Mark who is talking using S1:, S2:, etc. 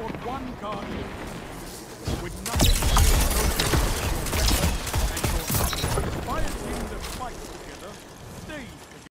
S1: what one guardian